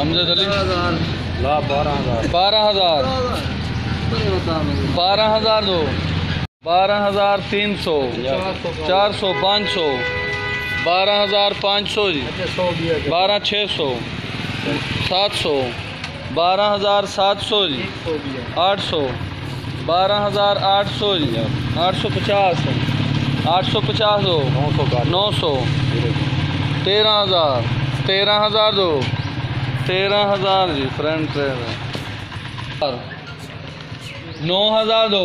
हमजद अली बारह हज़ार। बारह हज़ार। बारह हज़ार। दो। बारह हज़ार तीन सौ। चार सौ पाँच सौ। बारह हज़ार पाँच सौ जी। बारह छः सौ। सात सौ। बारह हज़ार सात सौ जी। आठ सौ। बारह हज़ार आठ सौ जी। आठ सौ पचास। आठ सौ पचास दो। नौ सौ का नौ सौ। तेरह हज़ार। तेरह हज़ार दो। तेरह हज़ार जी फ्रंट ट्रेन नौ हज़ार दो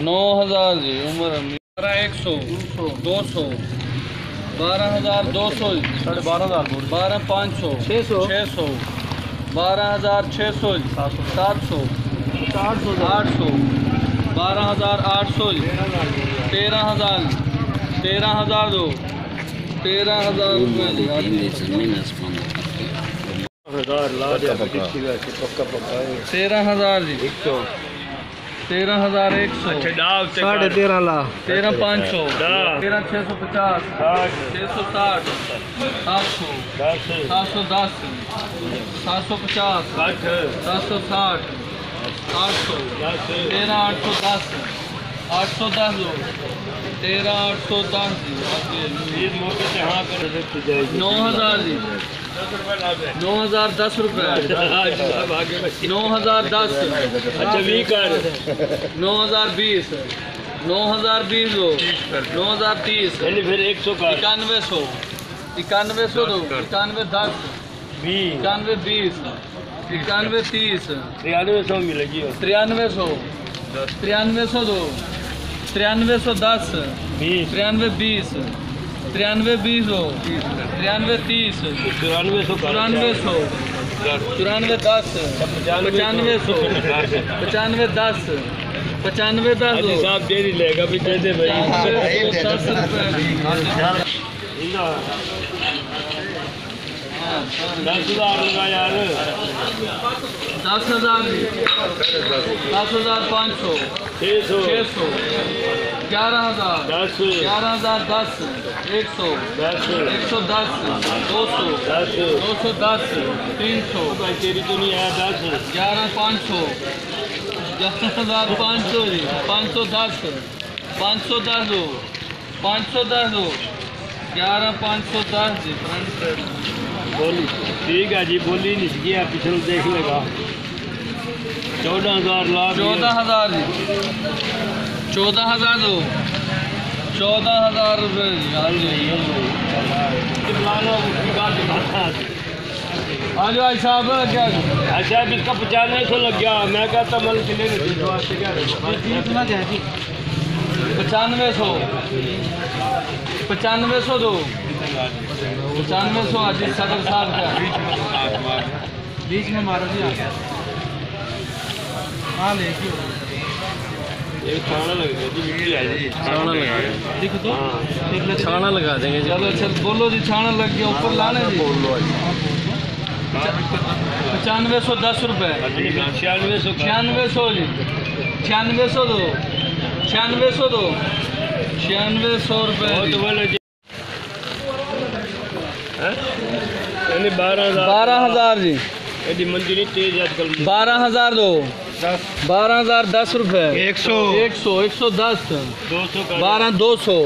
नौ हज़ार जी उम्र बारह एक सौ दो सौ बारह हज़ार दो सौ जी साढ़े बारह हज़ार बारह पाँच सौ छः सौ। छः सौ बारह हज़ार छः सौ जी सात सौ सात सौ आठ सौ। आठ सौ बारह हज़ार आठ सौ जी तेरह हज़ार तेरह हज़ार दो तेरह हज़ार रुपये जी हज़ार ला दिया पक्का पक्का तेरह हज़ार जी। एक सौ। तेरह हज़ार एक सौ। साढ़े तेरह ला। तेरह पाँच सौ। तेरह छः सौ पचास। छः सौ साठ। सात सौ। सात सौ। दस। सात सौ पचास। सात सौ साठ। आठ सौ। तेरह आठ सौ दस। आठ सौ दस दो। तेरह आठ सौ दस जी। नौ हज़ार जी। नौ हज़ार दस रुपये नौ हज़ार दस। अच्छा वी कर नौ हज़ार बीस। नौ हज़ार बीस दो। नौ हज़ार तीस। फिर एक सौ इक्यानवे सौ। इक्यानवे सौ दो। इक्यानवे दस। इक्यानवे बीस। इक्यानवे तीस। तिरानवे सौ मिलेगी तिरानवे सौ। तिरानवे सौ दो। तिरानवे सौ दस। तिरानवे बीस। तिरानवे बीस हो। तिरानवे तीस। तिरानवे सौ चौरानवे सौ। चौरानवे दस। पचानवे सौ। पचानवे दस। पचानवे दस। साहब देरी लेगा भी दे दे भाई। दस रुपये दस हज़ार लगा यार। दस हज़ार। दस हज़ार पाँच सौ। छः सौ। छः सौ। ग्यारह हज़ार। दस। ग्यारह हज़ार दस। एक सौ। दस। एक सौ दस। दो सौ। दस। दो सौ दस। तीन सौ। तेरी तो नहीं आया दस। ग्यारह पाँच सौ। ग्यारह हज़ार पाँच सौ जी। पाँच सौ दस। पाँच सौ दस दो। पाँच सौ दस दो। ग्यारह पाँच सौ दस जी फ्रंट बोली। ठीक है जी बोली नहीं गया पिछले देख लेगा। चौदह हज़ार लाख चौदह हज़ार जी। चौदह हज़ार दो। चौदह हज़ार रुपये हाँ जी भाई साहब क्या अच्छा इसका पचानवे सौ लग गया। मैं कहता मतलब कितने में दे दो आज से क्या पचानवे सौ। पचानवे सौ दो। पचानवे सौ अजीत सदर साहब का। बीच में मारो जी हाँ ले एक लग गया जी जी। छाना लगा दिख तो। हाँ। छाना लगा देंगे चलो चल बोलो जी छाना लग गया ऊपर लाने जी। बोल पचानवे सौ दस रुपये छियानवे सौ छियानवे सौ जी। छियानवे सौ दो। छियानवे सौ दो। छियानवे सौ रुपये हैं? यानी बारह हज़ार। बारह हज़ार जी। यदि मंदिर तेज आजकल बारह हज़ार दो। बारह हज़ार दस रुपये एक सौ। एक सौ एक सौ दस। दो सौ बारह दो सौ।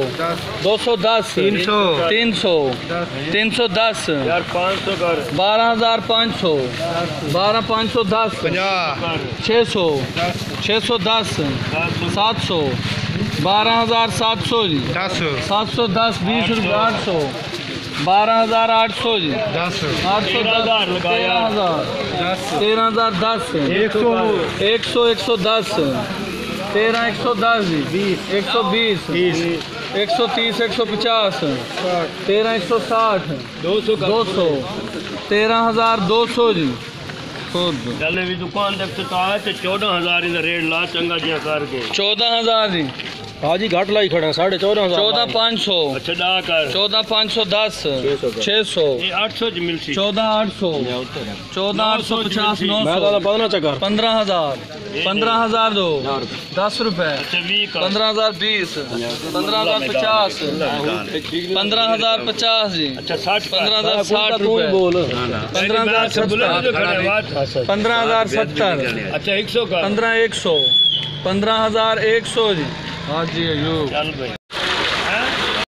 दो सौ दस। तीन सौ। तीन सौ। तीन सौ दस। पाँच सौ कर। बारह हज़ार पाँच सौ। बारह पाँच सौ दस। छः सौ। छः सौ दस। दस सात सौ। बारह हज़ार सात सौ जी। सात सौ दस बीस रुपये आठ सौ। बारह हज़ार आठ सौ जी। दस। आठ सौ तेरह हज़ार लगाया। तेरह हज़ार। दस। तेरह हज़ार दस। एक सौ एक सौ एक सौ दस। तेरह एक सौ दस जी। बीस। एक सौ बीस। एक सौ तीस एक सौ पचास। तेरह एक सौ साठ। दो सौ का दो सौ। तेरह हज़ार दो सौ जी। खुद। चले भी दुकान तक तो आए तो चौदह हज़ार इधर रेट ला चंगा जिया करके चौदह हज़ार जी। हाँ जी घाट लाई खड़े हैं साढ़े चौदह चौदह पाँच सौ। अच्छा चौदह पाँच सौ दस छः सौ ये 800 चौदह आठ सौ। चौदह आठ सौ पचास नौ सौ। पंद्रह हज़ार। पंद्रह हज़ार दो। दस रुपए। अच्छा 20 का पंद्रह हज़ार बीस। पंद्रह हज़ार पचास। पंद्रह हज़ार पचास जी। अच्छा 60 का पंद्रह हज़ार साठ रुपए। पंद्रह हज़ार अच्छा जो सत्तर पंद्रह हज़ार सत्तर। अच्छा 100 का। पंद्रह एक सौ। पंद्रह हज़ार एक सौ जी। हाँ जी अयूब चल भाई।